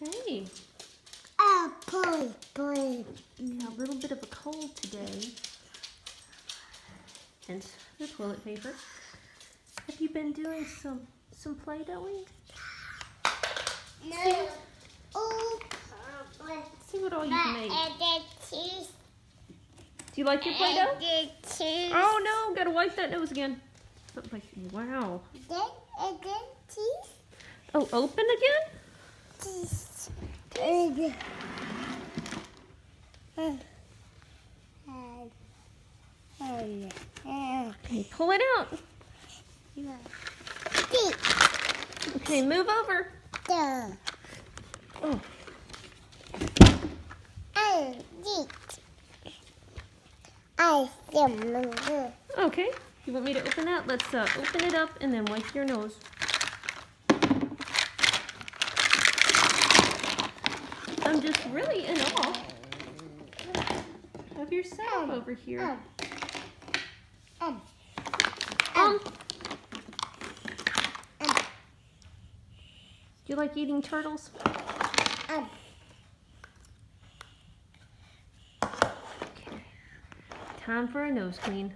Hey, Oh, boy, boy. a little bit of a cold today. Hence the toilet paper. Have you been doing some some play-dohing? No. Oh, See what all you've made. and. Do you like your Play-Doh? And. Oh no, gotta wipe that nose again. But like, wow. And. Oh, open again? Okay, pull it out. Okay, move over. the, Oh, and, the. I okay. You want me to open that? Let's uh, open it up and then wipe your nose. I'm just really in awe of your setup over here. Um, Um, do you like eating turtles? um, Time for a nose clean.